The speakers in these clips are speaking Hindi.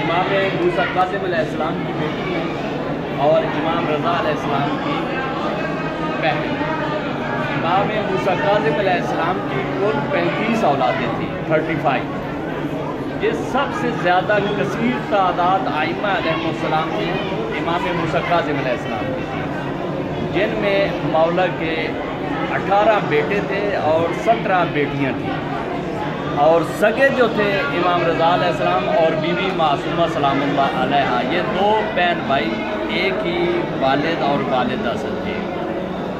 इमाम मूसा कासिम अलैहिस्सलाम की बेटी और इमाम रज़ा अलैहिस्सलाम की बहन इमाम मूसा कासिम अलैहिस्सलाम की कुल पैंतीस औलादें थी थर्टी फाइव ये सबसे ज़्यादा कसीर तादाद आइमा अलैहिस्सलाम में इमाम मूसा कासिम अलैहिस्सलाम की। जिनमें मौला के अठारह बेटे थे और सत्रह बेटियाँ थीं। और सगे जो थे, इमाम रज़ा सलाम और बीवी मासूमा सलाम ये दो बहन भाई एक ही वालद और वालिदा से थे।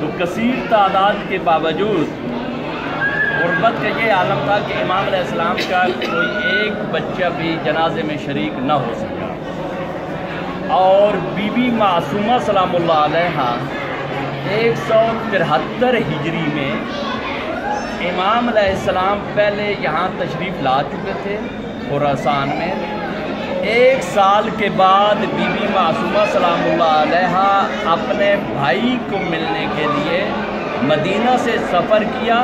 तो कसीर तादाद के बावजूद, गुरबत का ये आलम था कि इमाम सलाम का कोई एक बच्चा भी जनाजे में शरीक न हो सका। और बीबी मासूमा सलाम एक सौ तिहत्तर हिजरी में इमाम सलाम पहले यहाँ तशरीफ़ ला चुके थे खुरासान में। एक साल के बाद बीबी मासूमा सलाम अपने भाई को मिलने के लिए मदीना से सफ़र किया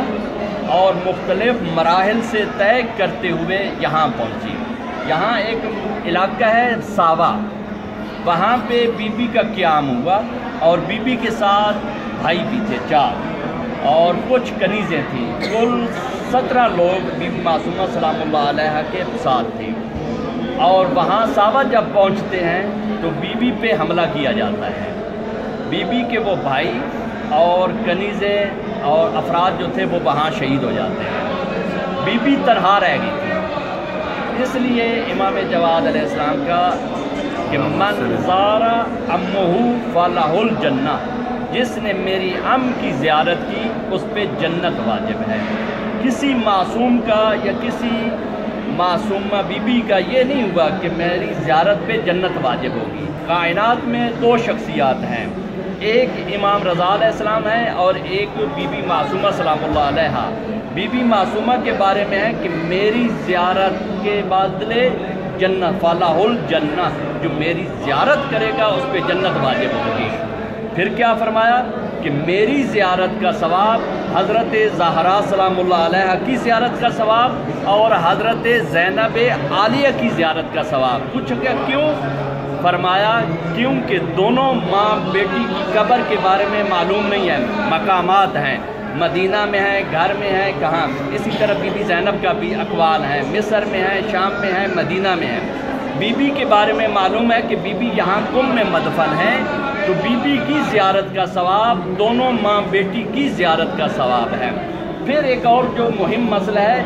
और मुख्तलिफ़ मराहल से तय करते हुए यहाँ पहुँची। यहाँ एक इलाका है सावा। वहाँ पे बीबी का क्याम हुआ और बीबी के साथ भाई भी थे, चार। और कुछ कनीज़ें थीं। कुल सत्रह लोग बीबी मासूमा सलाम के साथ थे। और वहाँ सावा जब पहुँचते हैं तो बीबी पे हमला किया जाता है। बीबी के वो भाई और कनीज़ें और अफराद जो थे, वो वहाँ शहीद हो जाते हैं। बीबी तरहा रह गई थी। इसलिए इमाम जवाद अलैहिस्सलाम का कि मन ज़ारा अम्महू फ़लाहुल जन्ना, जिसने मेरी अम की ज़्यारत की उस पर जन्नत वाजिब है। किसी मासूम का या किसी मासूमा बीबी का ये नहीं हुआ कि मेरी ज़्यारत पे जन्नत वाजिब होगी। कायनात में दो शख्सियात हैं। एक इमाम रज़ा है और एक बीबी मासूमा सलाम बीबी मासूमा के बारे में है कि मेरी ज़्यारत के बदले जन्नत, फ़लाहुल जन्नत, जो मेरी ज़्यारत करेगा उस पर जन्नत वाजिब होगी। फिर क्या फरमाया? कि मेरी ज़्यारत का सवाब हज़रत ज़हरा सलाम की ज़्यारत का सवाब और हज़रत जैनब आलिया की ज़्यारत का सवाब। कुछ क्या क्यों? फरमाया, क्योंकि दोनों माँ बेटी की कब्र के बारे में मालूम नहीं है। मकामात हैं। मदीना में है, घर में है, कहाँ? इसी तरह बीबी जैनब का भी अकवाल है। मिस्र में है, शाम में है, मदीना में है। बीबी के बारे में मालूम है कि बीबी यहाँ कुम में मदफन है। तो बीबी की ज़्यारत का सवाब, दोनों माँ बेटी की ज़्यारत का सवाब है। फिर एक और जो मुहिम मसला है,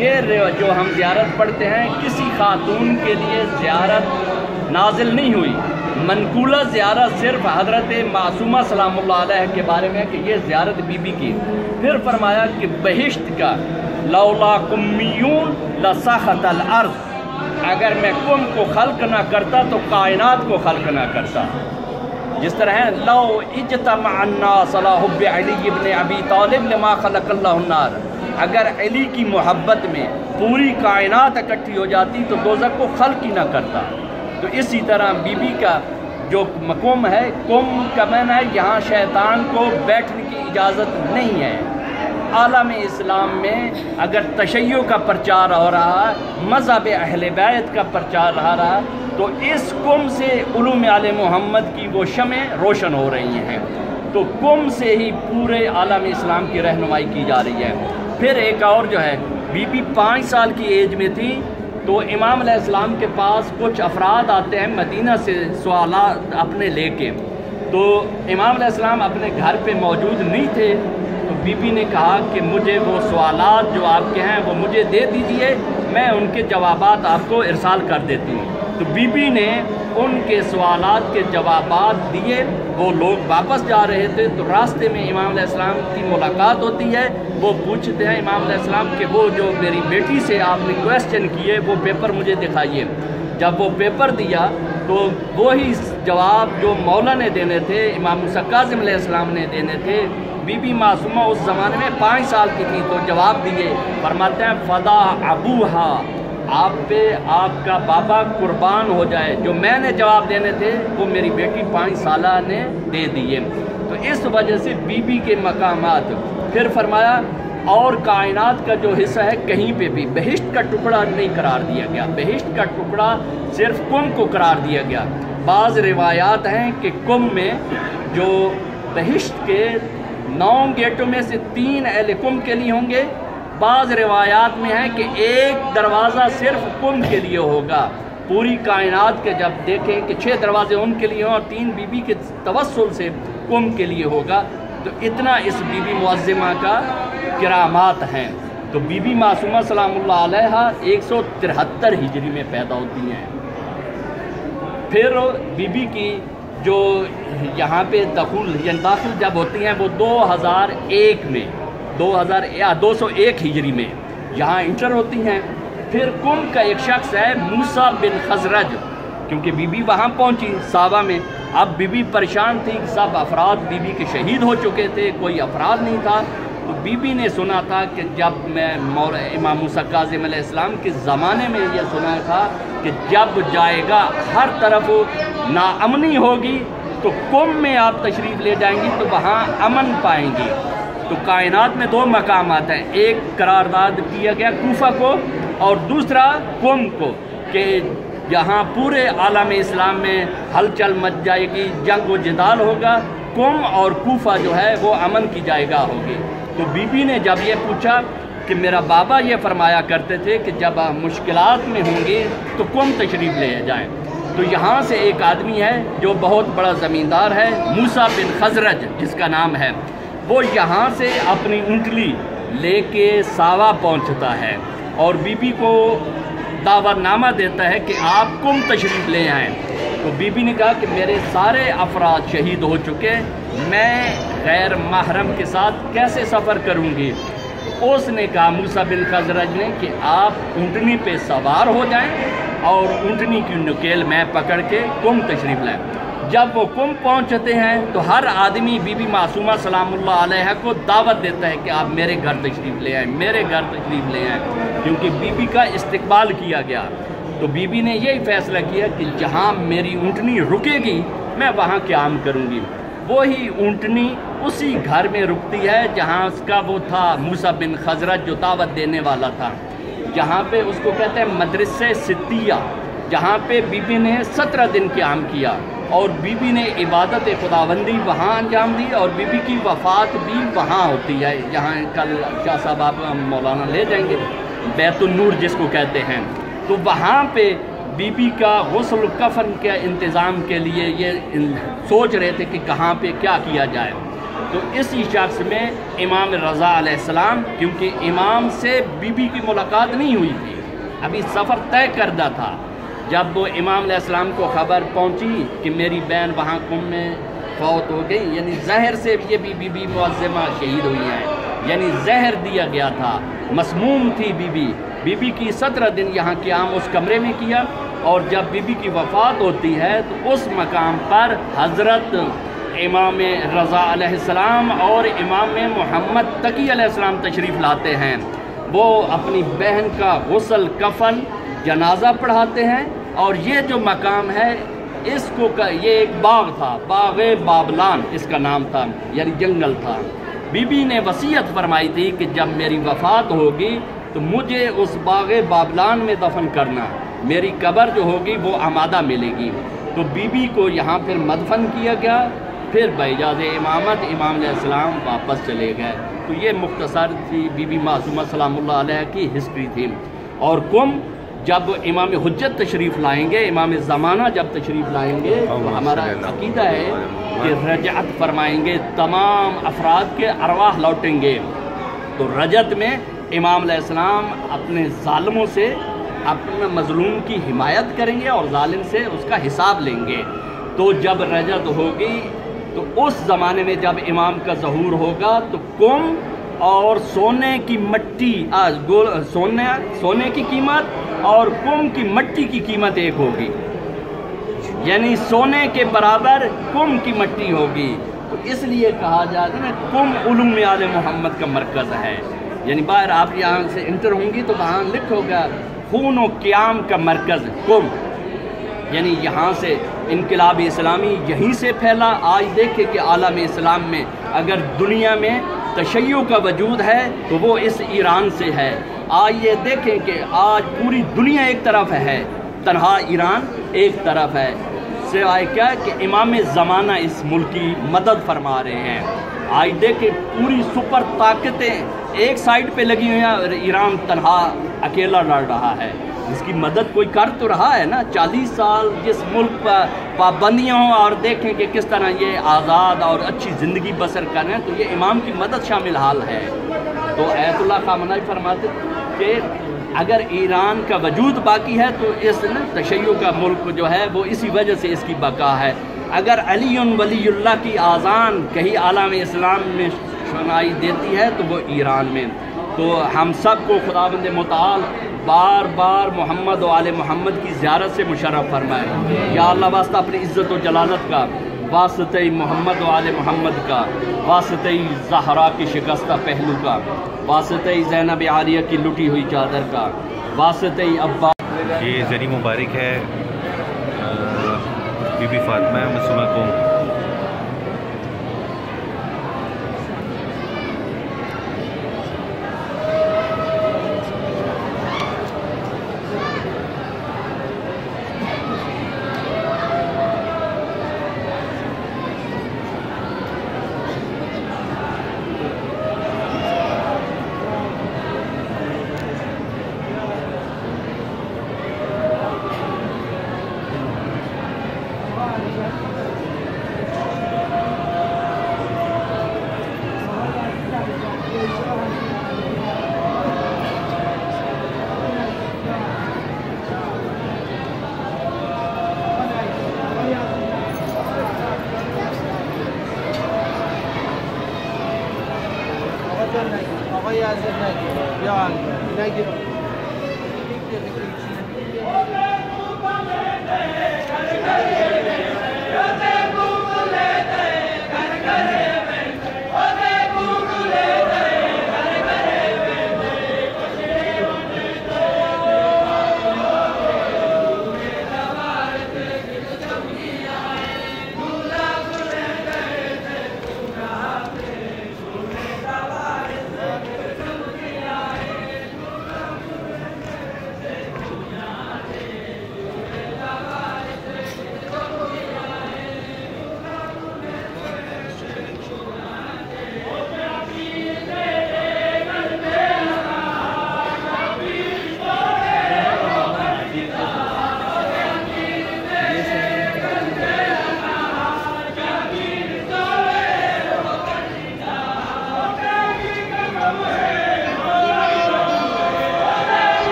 ये जो हम ज़्यारत पढ़ते हैं, किसी खातून के लिए ज़्यारत नाजिल नहीं हुई। मनकूला ज़्यारत सिर्फ़ हज़रत मासूमा सलाम के बारे में कि ये ज़्यारत बीबी की फिर फरमाया कि बहिश्त का, लौला कुम्यून लसाखत अर्ज़। अगर मैं कुम को खल्क ना करता तो कायनात को खल्क ना करता। जिस तरह है, लो इबन अबी तालिब लमा अगर अली की मोहब्बत में पूरी कायनात इकट्ठी हो जाती तो दोजक को खल ही ना करता। तो इसी तरह बीबी का जो मकुम है, कुम का मैन है, यहाँ शैतान को बैठने की इजाज़त नहीं है। आलम इस्लाम में अगर तशैय का प्रचार हो रहा है मज़हब अहल बैत का प्रचार रहा रहा तो इस कुम से उलूम आल मोहम्मद की वो शमें रोशन हो रही हैं। तो कुम से ही पूरे आलम इस्लाम की रहनुमाई की जा रही है। फिर एक और जो है बीबी पाँच साल की एज में थी तो इमाम इस्लाम के पास कुछ अफराद आते हैं मदीना से सवाल अपने लेके। तो इमाम इस्लाम अपने घर पे मौजूद नहीं थे बीबी ने कहा कि मुझे वो सवाल जो आपके हैं, वो मुझे दे दीजिए, मैं उनके जवाब आपको इरसाल कर देती हूँ। तो बीबी ने उनके सवाल के जवाब दिए, वो लोग वापस जा रहे थे। तो रास्ते में इमाम इस्लाम की मुलाकात होती है। वो पूछते हैं इमाम इस्लाम के वो जो मेरी बेटी से आपने क्वेश्चन किए, वो पेपर मुझे दिखाइए। जब वो पेपर दिया तो वही जवाब जो मौला ने देने थे, इमाम सकाज़म ने देने थे बीबी मासूमा उस ज़माने में पाँच साल की थी तो जवाब दिए, फरमाते हैं, फ़दा अबू हा, आप पे आपका बाबा कुर्बान हो जाए। जो मैंने जवाब देने थे, वो मेरी बेटी पाँच साल ने दे दिए। तो इस वजह से बीबी के मकाम फिर फरमाया, और कायनात का जो हिस्सा है, कहीं पे भी बहिश्त का टुकड़ा नहीं करार दिया गया। बहिश्त का टुकड़ा सिर्फ़ कुम को करार दिया गया। बाज़ रिवायात हैं कि कुम में जो बहिश्त के नौ गेटों में से तीन अहल कुम के लिए होंगे। बाज़ रिवायात में है कि एक दरवाज़ा सिर्फ़ कुम के लिए होगा। पूरी कायनात के जब देखें कि छः दरवाजे उनके लिए हों और तीन बीबी के तवसल से कुम के लिए होगा तो इतना इस बीबी मुआज़िमा का करामात हैं। तो बीबी मासूमा सलाम एक सौ तिहत्तर हिजरी में पैदा होती हैं। फिर बीबी की जो यहाँ पे दखुल, यानी दाखिल जब होती हैं वो 2001 में 2000 या 201 हिजरी में यहाँ इंटर होती हैं। फिर कुम का एक शख्स है मूसा बिन खजरज, क्योंकि बीबी वहाँ पहुँची सावा में। अब बीबी परेशान थी सब अफराद बीबी के शहीद हो चुके थे, कोई अफराद नहीं था। तो बीबी ने सुना था कि जब मैं मौर इमाम काजिम इस्लाम के ज़माने में यह सुना था कि जब जाएगा हर तरफ़ नाअमनी होगी तो कुम में आप तशरीफ़ ले जाएँगी तो वहाँ अमन पाएँगी। तो कायनात में दो मकाम आते हैं। एक करारदाद किया गया कोफा को और दूसरा कुम को कि यहाँ पूरे आलम इस्लाम में हलचल मच जाएगी, जंग व जदाल होगा, कुम और कोफा जो है वो अमन की जायगा होगी। तो बीबी ने जब ये पूछा कि मेरा बाबा ये फरमाया करते थे कि जब आप मुश्किल में होंगे तो कुम तशरीफ़ ले जाएँ? तो यहाँ से एक आदमी है जो बहुत बड़ा ज़मींदार है, मूसा बिन खजरज, जिसका नाम है। वो यहाँ से अपनी उंगली लेके सावा पहुँचता है और बीबी को दावतनामा देता है कि आप कुम तशरीफ़ ले आएँ? तो बीबी ने कहा कि मेरे सारे अफराद शहीद हो चुके मैं गैर महरम के साथ कैसे सफ़र करूँगी? उसने कहा, मूसा बिन खजरज ने कि आप ऊँटनी पे सवार हो जाएँ और ऊँटनी की नकेल मैं पकड़ के कुम तशरीफ़ लाएँ। जब वो कुंभ पहुँचते हैं तो हर आदमी बीबी मासूमा सलाम को दावत देता है कि आप मेरे घर तशरीफ़ ले आएँ, मेरे घर तशरीफ़ ले आएँ, क्योंकि बीबी का इस्तकबाल किया गया। तो बीबी ने यही फैसला किया कि जहाँ मेरी ऊँटनी रुकेगी, मैं वहाँ क्याम करूँगी। वही ऊँटनी उसी घर में रुकती है जहाँ उसका वो था मूसा बिन खजरत जो दावत देने वाला था। जहाँ पे उसको कहते हैं मदरसे सिद्दिया, जहाँ पे बीबी ने सत्रह दिन क्याम किया और बीबी ने इबादत खुदाबंदी वहाँ अंजाम दी और बीबी की वफ़ात भी वहाँ होती है। जहाँ कल शाह साहब आप मौलाना ले जाएँगे बैतुलनूर जिसको कहते हैं। तो वहाँ पे बीबी का गसल कफन के इंतज़ाम के लिए ये सोच रहे थे कि कहाँ पे क्या किया जाए। तो इसी शख्स में इमाम रज़ा आसमाम क्योंकि इमाम से बीबी की मुलाकात नहीं हुई थी। अभी सफ़र तय करदा था। जब वो इमाम इस्लाम को खबर पहुँची कि मेरी बहन वहाँ कुम में फौत हो गई, यानी जहर से ये भी बीबी मुआज़मा शहीद हुई हैं, यानी जहर दिया गया था। मसमूम थी बीबी। बीबी की सत्रह दिन यहाँ क्याम उस कमरे में किया। और जब बीबी की वफ़ात होती है तो उस मकाम पर हज़रत इमाम रज़ा और इमाम मोहम्मद तकी तशरीफ़ लाते हैं। वो अपनी बहन का गसल कफन जनाजा पढ़ाते हैं और ये जो मकाम है, इसको का, ये एक बाग था बाग बाबलान इसका नाम था, यानी जंगल था। बीबी ने वसीयत फरमाई थी कि जब मेरी वफ़ात होगी तो मुझे उस बाग बाबलान में दफन करना। मेरी कब्र जो होगी वो आमादा मिलेगी। तो बीबी को यहाँ फिर मदफन किया गया फिर बैजाज इमामत इमाम सलाम वापस चले गए। तो ये मुख्तसर थी बीबी मासूमा सलाम की हिस्ट्री थी। और कुम जब इमाम हजत तशरीफ़ लाएँगे इमाम ज़माना जब तशरीफ़ लाएँगे तो हमारा अकीदा है कि रजत फरमाएँगे तमाम अफराद के अरवाह लौटेंगे। तो रजत में इमाम इस्लाम अपने ालमों से अपने मजलूम की हिमायत करेंगे और ालिम से उसका हिसाब लेंगे। तो जब रजत होगी तो उस ज़माने में जब इमाम का जहूर होगा तो कुम और सोने की मट्टी, आज गोल, सोने सोने की कीमत और कुम की मट्टी की कीमत एक होगी। यानी सोने के बराबर कुम की मट्टी होगी। तो इसलिए कहा जाता है ना, कुम उलूम आल मोहम्मद का मरकज़ है। यानी बाहर आप यहाँ से इंटर होंगी तो वहाँ लिखोगा खून व क्याम का मरकज़ कुम यानी यहाँ से इनकलाब इस्लामी यहीं से फैला। आज देखे कि आलम इस्लाम में अगर दुनिया में तशैय का वजूद है तो वो इस ईरान से है। आज ये देखें कि आज पूरी दुनिया एक तरफ़ है, तनहा ईरान एक तरफ़ है। सिवाय क्या कि इमाम ज़माना इस मुल्क की मदद फरमा रहे हैं। आज देखें पूरी सुपर ताकतें एक साइड पे लगी हुई हैं और ईरान तनहा अकेला लड़ रहा है। इसकी मदद कोई कर तो रहा है ना? चालीस साल जिस मुल्क पर पाबंदियाँ हों और देखें कि किस तरह ये आज़ाद और अच्छी ज़िंदगी बसर करें तो ये इमाम की मदद शामिल हाल है। तो ऐतुल्ला खामना फरमाते कि अगर ईरान का वजूद बाकी है तो इस तशैय का मुल्क जो है, वो इसी वजह से इसकी बका है। अगर अली की आज़ान कहीं आलम इस्लाम में सुनाई देती है तो वो ईरान में तो हम सबको खुदाबंद मताल बार बार मोहम्मद वाल मोहम्मद की ज़्यारत से मुशरफ फरमाए। या अल्लाह, वास्ता अपनी इज़्ज़त व जलालत का, वासत मोहम्मद वाल मोहम्मद का, वासत जहरा की शिकस्ता पहलू का, वासत जैनब आलिया की लुटी हुई चादर का, वासत अब्बा ये जरी मुबारक है। बीबी फातिमा मसूमा को pleasure.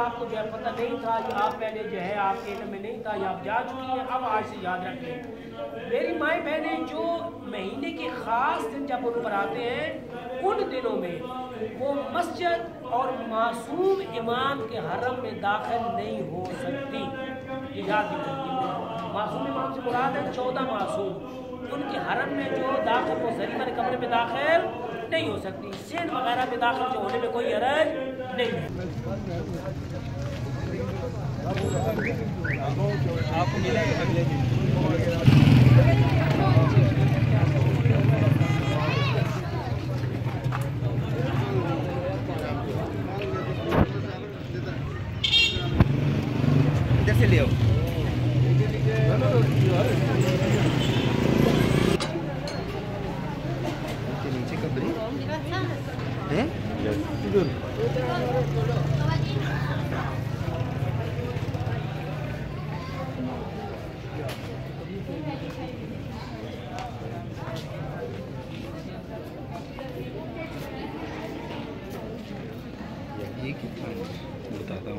आपको जो है पता नहीं था कि आप पहले जो है आपके इलम में आप जा चुकी हैं, अब आज से याद रखें। मेरी माएँ बहनें, जो महीने के ख़ास दिन जब उन पर आते हैं, उन दिनों में वो मस्जिद और मासूम इमाम के हरम में दाखिल नहीं हो सकती। ये याद रखिए मासूम इमाम से मुराद है, चौदह मासूम। उनके हरम में जो दाखिल, वो वाले कमरे में दाखिल नहीं हो सकती। सेन वगैरह में दाखिल जो होने में कोई हरज नहीं है। आपको मिलेगा अगले दिन। İyi gitmedi. Burada adam.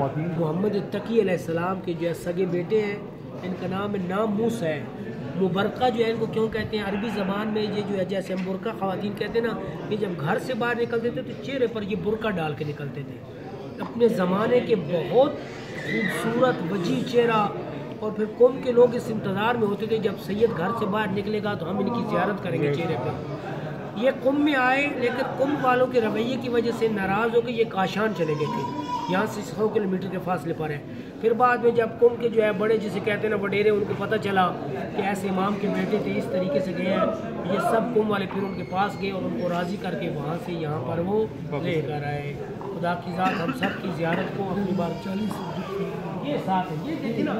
Mohammad तकी अलैहिस्सलाम के जो है सगे बेटे हैं इनका नाम है नाम मूस है। मुबरका जो है इनको क्यों कहते हैं? अरबी ज़बान में ये जो है जैसे हम बुरका ख़वातीन कहते हैं ना कि जब घर से बाहर निकलते थे तो चेहरे पर ये बुरका डाल के निकलते थे। अपने ज़माने के बहुत खूबसूरत वजी चेहरा और फिर कौम के लोग इस इंतज़ार में होते थे जब सैयद घर से बाहर निकलेगा तो हम इनकी ज़्यारत करेंगे चेहरे पर ये कुंभ में आए लेकिन कुंभ वालों के रवैये की वजह से नाराज़ होकर ये काशान चले गए थे। यहाँ से सौ किलोमीटर के फासले पर है। फिर बाद में जब कुंभ के जो है बड़े जिसे कहते हैं ना वडेरे उनको पता चला कि ऐसे इमाम के बेटे थे इस तरीके से गए हैं। ये सब कुंभ वाले फिर उनके पास गए और उनको राज़ी करके वहाँ से यहाँ पर वो लेकर आए। खुदा की ज़ात हम सब की ज़्यारत को अपनी बार चालीस ये साथ है। ये देखिए ना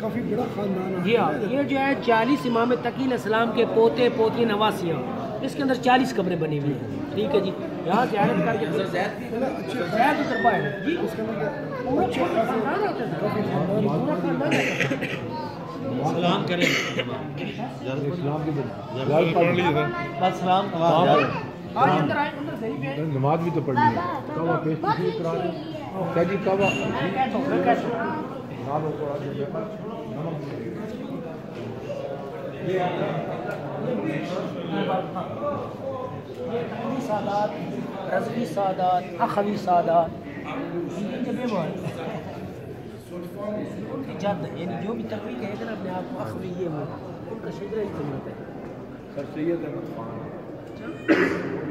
काफ़ी बड़ा खानदान है। जी हाँ ये जो है चालीस इमाम तकील इस्लाम के पोते पोती नवासियाँ। इसके अंदर चालीस कमरें बनी हुई हैं। ठीक है जी। यहाँ करके जैद उतर पाए जी पूरा खानदान आता था। पूरा खानदान आता था। आज अंदर आए अंदर सही पे नमाज़ भी तो पढ़नी है कवा पेश करा रहे क्या जी कवा हूँ, हूँ। को आज नमक ये सादात रजवी सादात अखवी सादात। जद यानी जो भी तकवी कहेगा ना अपने आप को अखवी ये वो उनका शिजरा ही सुन्नत है सर सैयद अहमद खान।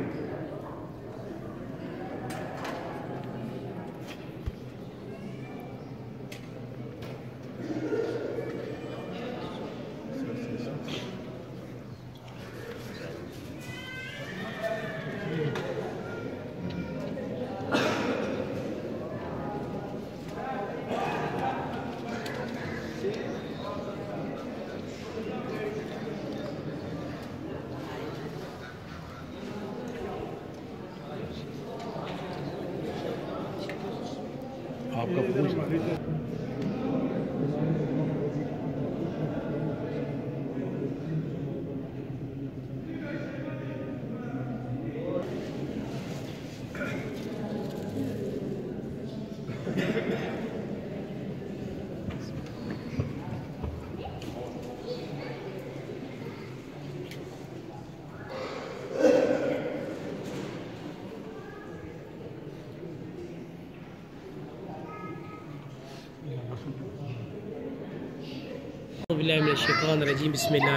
रजीम बसमीम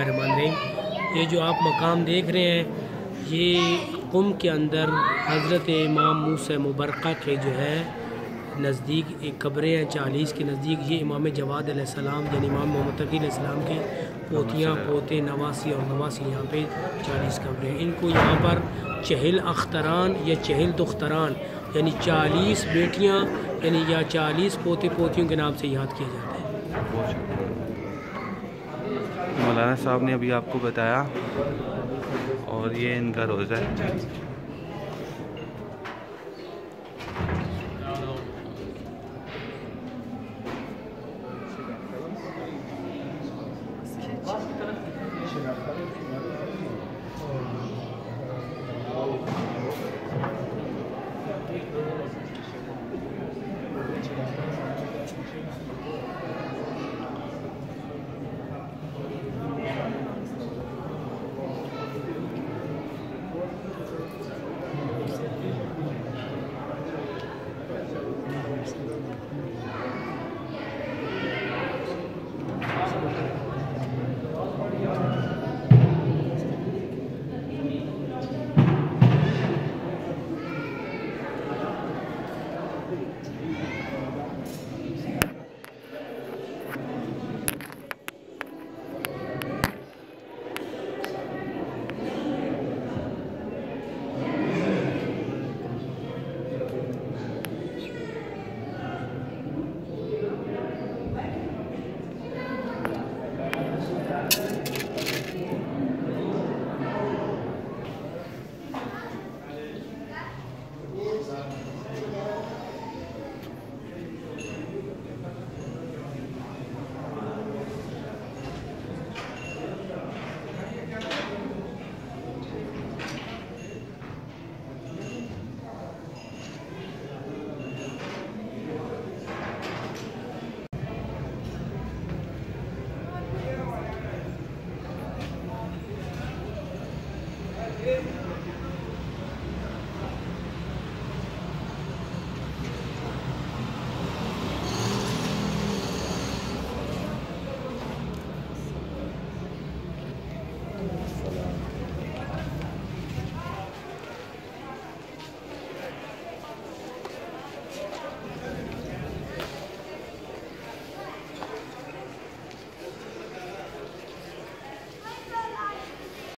ये जो आप मकाम देख रहे हैं ये कुम के अंदर हज़रत इमाम मूसा मुबरक़ा के जो है नज़दीक एक कब्रें हैं चालीस के नज़दीक। ये इमाम जवाद सलाम यानी इमाम मोहम्मद तकीसलाम के पोतियाँ पोते नवासी और नवासी यहाँ पे चालीस कब्रें हैं। इनको यहाँ पर चहल अख्तरान या चहल दुख्तरान यानी चालीस बेटियाँ यानी या चालीस पोते पोतियों के नाम से याद किया जाता है। मौलाना साहब ने अभी आपको बताया और ये इनका रोज़ा है।